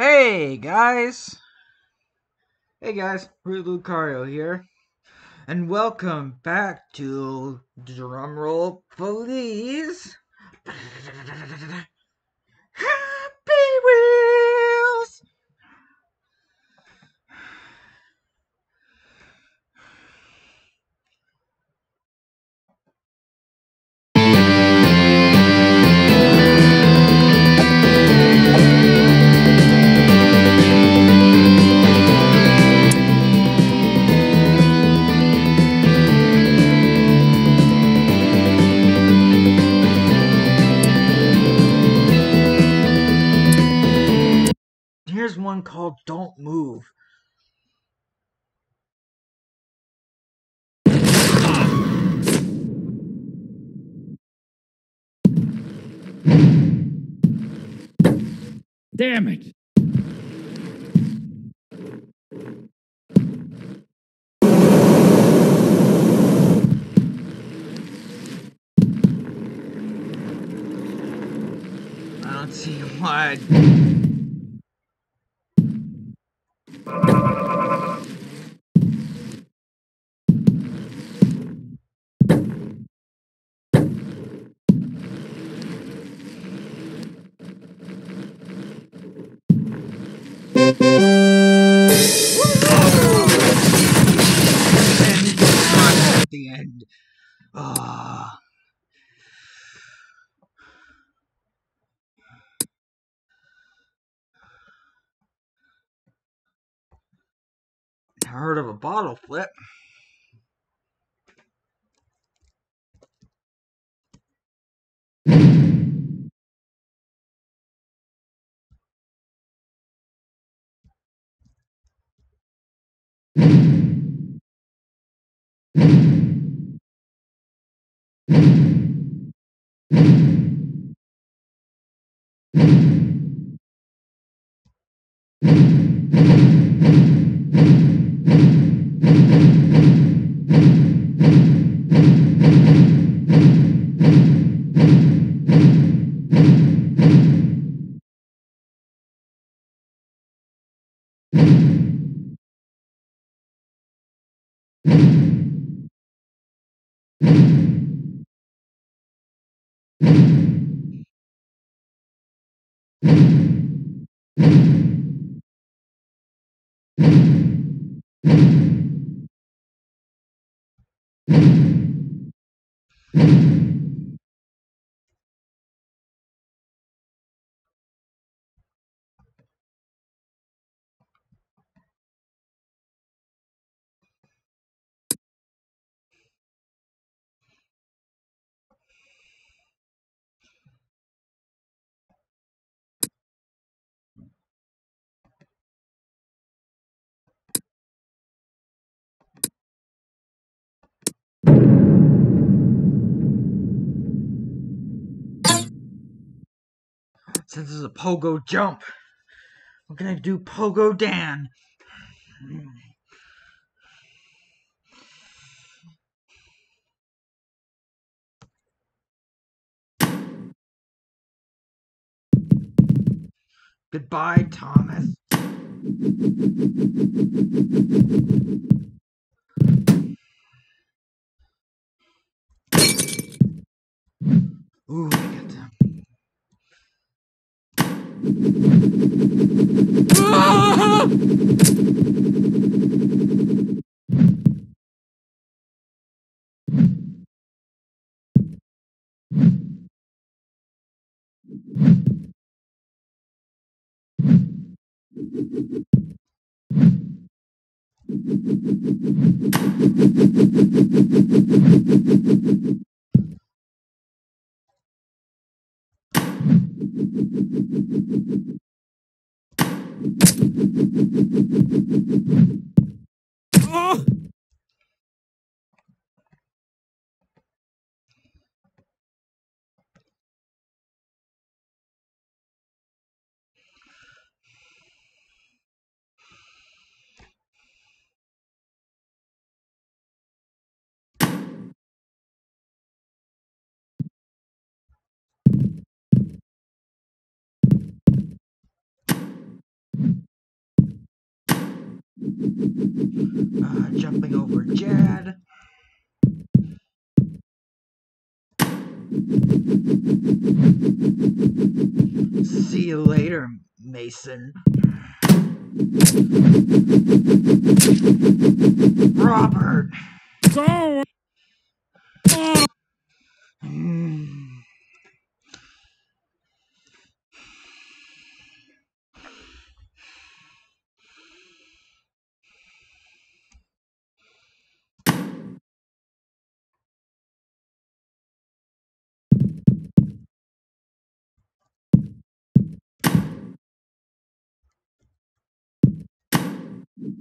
Hey guys! Hey guys, Root Lucario here, and welcome back to drumroll please. Happy Wheels! Here's one called Don't Move. Damn it! I don't see why. Ah. Heard of a bottle flip? Since it's a pogo jump, we're gonna do Pogo Dan. Goodbye, Thomas. Ooh, I got them. Ah! Oh! Uh, jumping over Jad. See you later, Mason. Robert! Go! Hmm. Oh,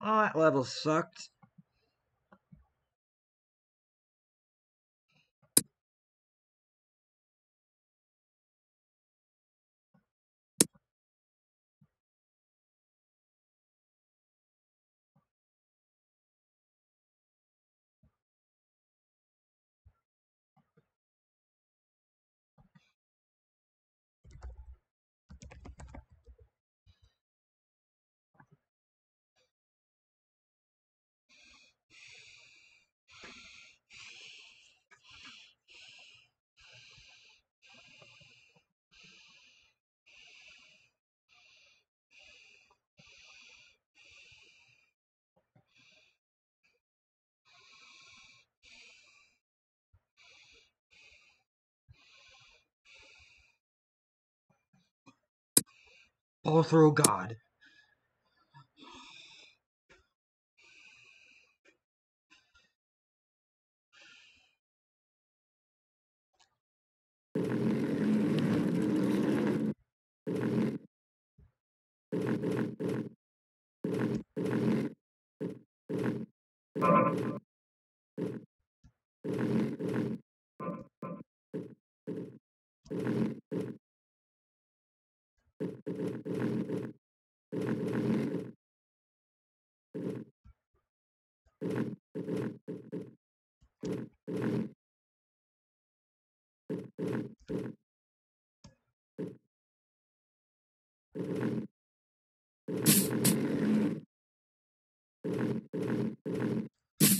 that level sucked. All through God.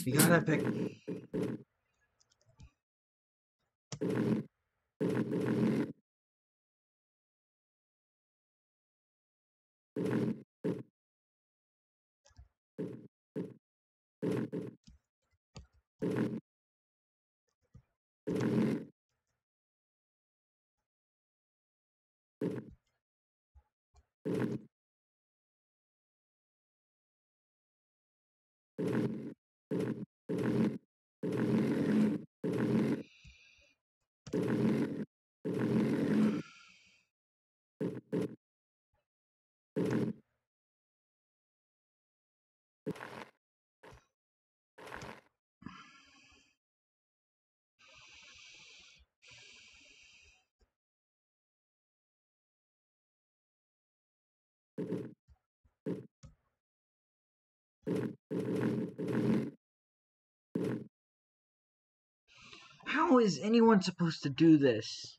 You gotta pick. Thank you. How is anyone supposed to do this?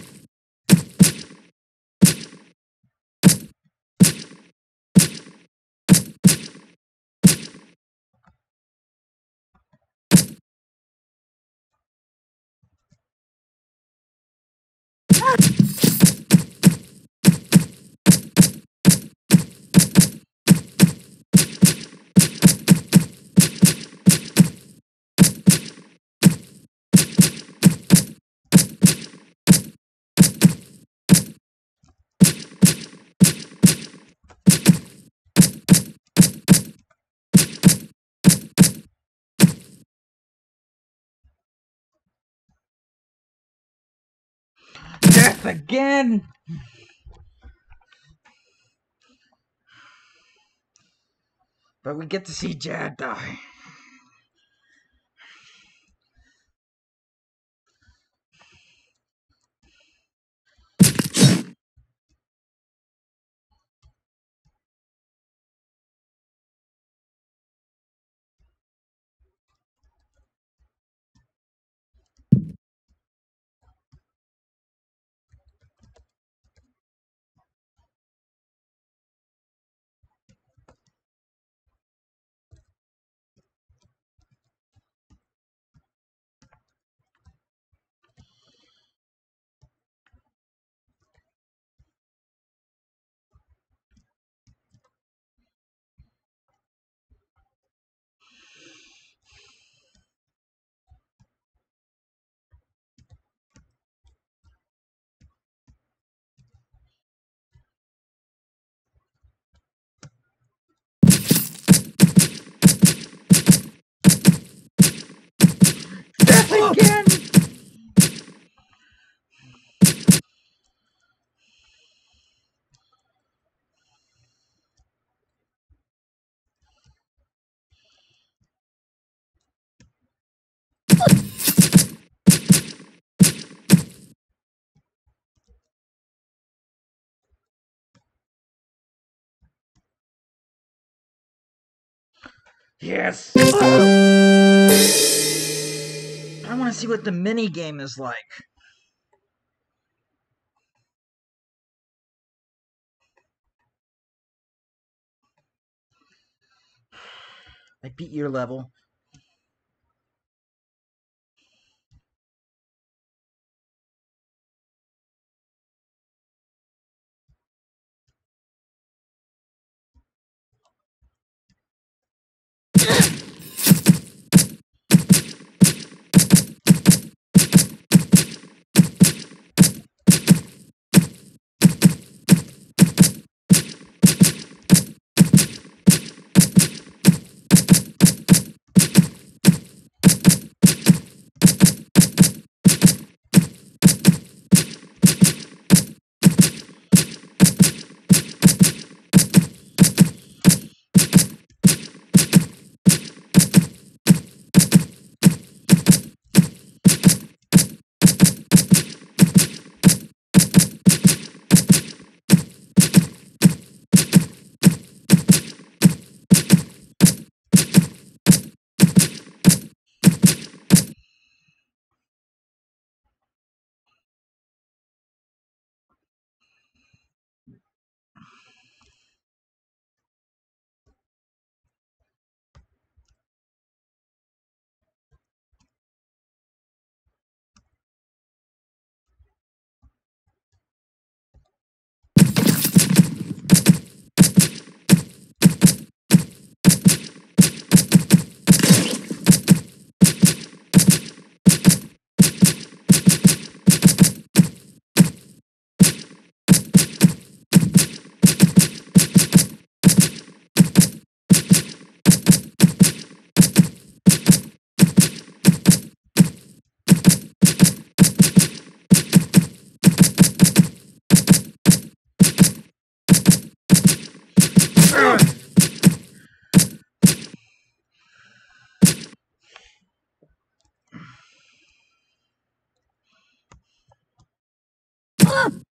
Again! But we get to see Jad die. Death again! Yes! Oh. I want to see what the mini game is like. I beat your level. Propre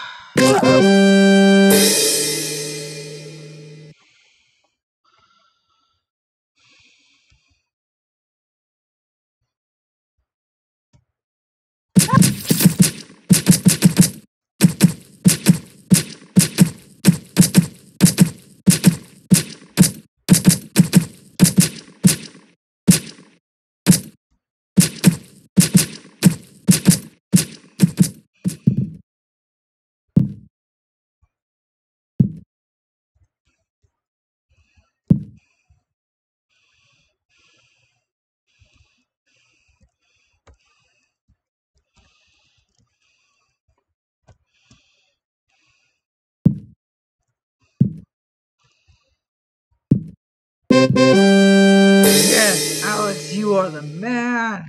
Yes, Alex, you are the man.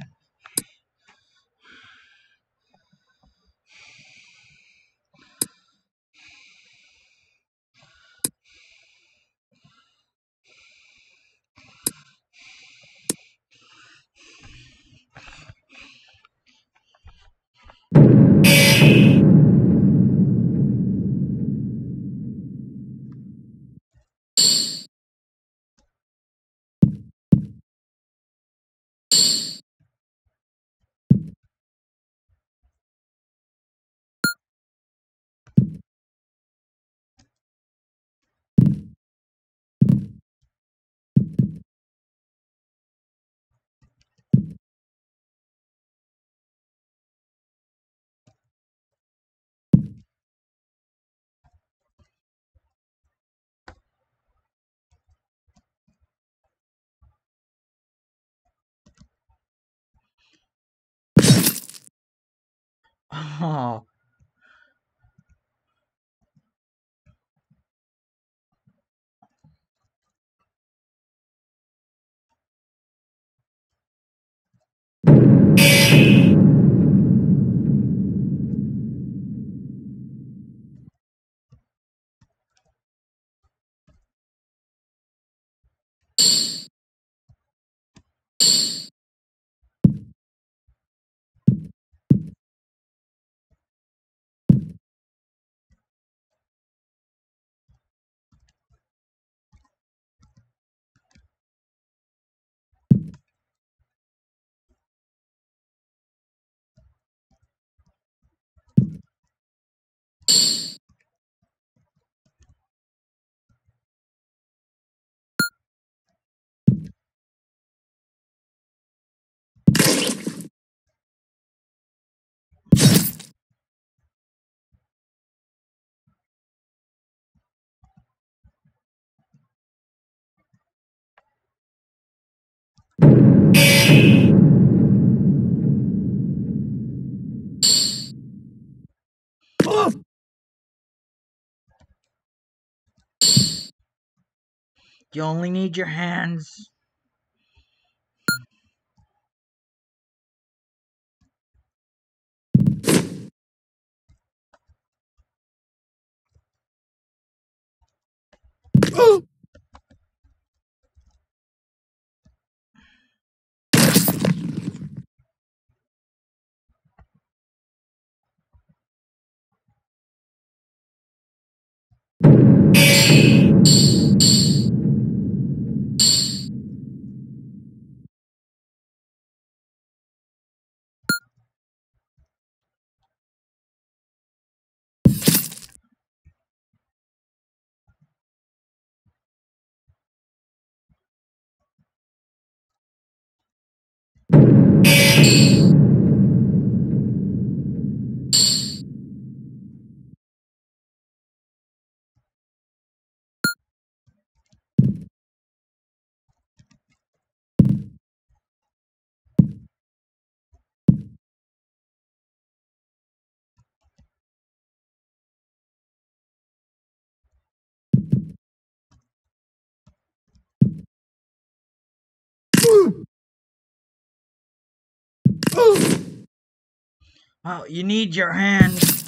Oh, You only need your hands. Oh! Oh, you need your hands.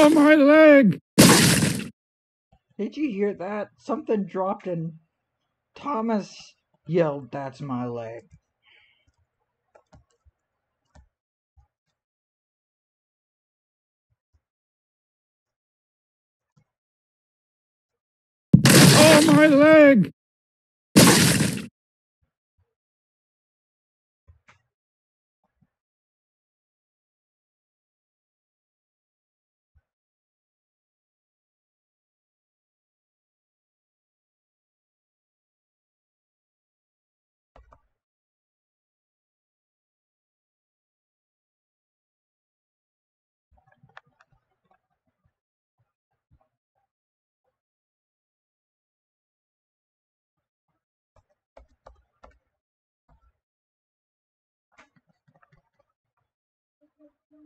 Oh, my leg! Did you hear that? Something dropped and Thomas yelled, That's my leg. Oh, my leg!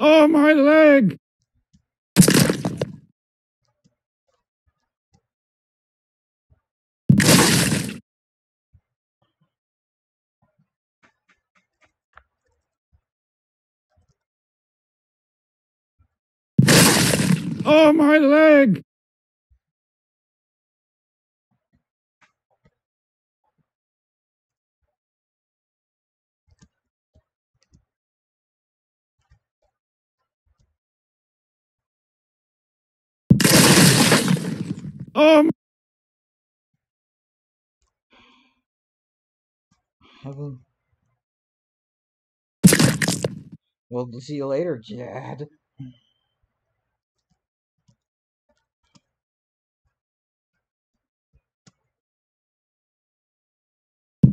Oh, my leg! Oh, my leg! Um, oh, Heaven. Well, see you later, Jad.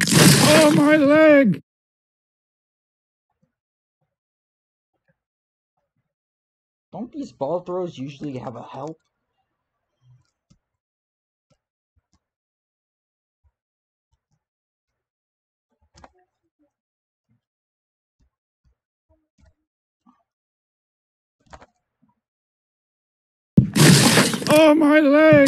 oh, my leg! Don't these ball throws usually have a help? Oh, my leg!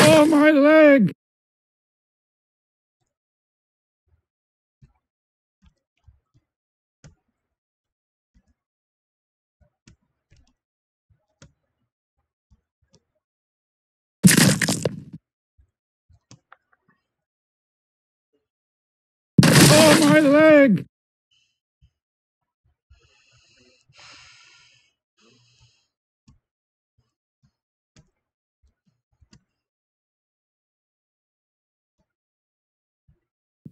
Oh, my leg! Oh, my leg!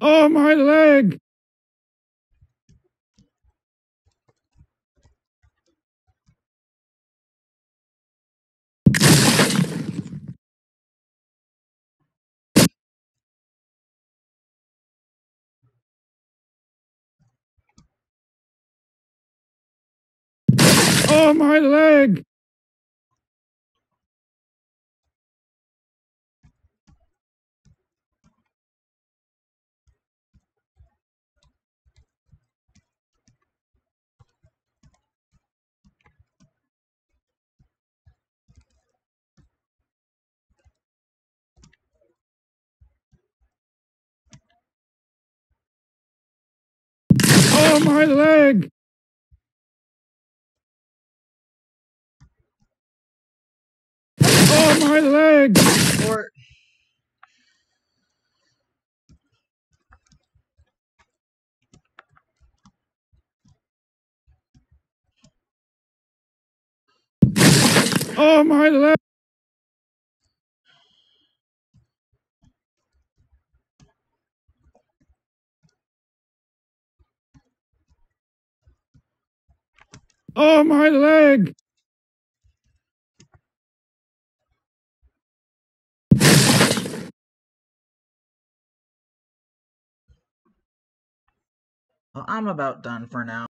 Oh, my leg! Oh, my leg! Oh, my leg! My leg! Or Oh, my leg! Oh, my leg! Well, I'm about done for now.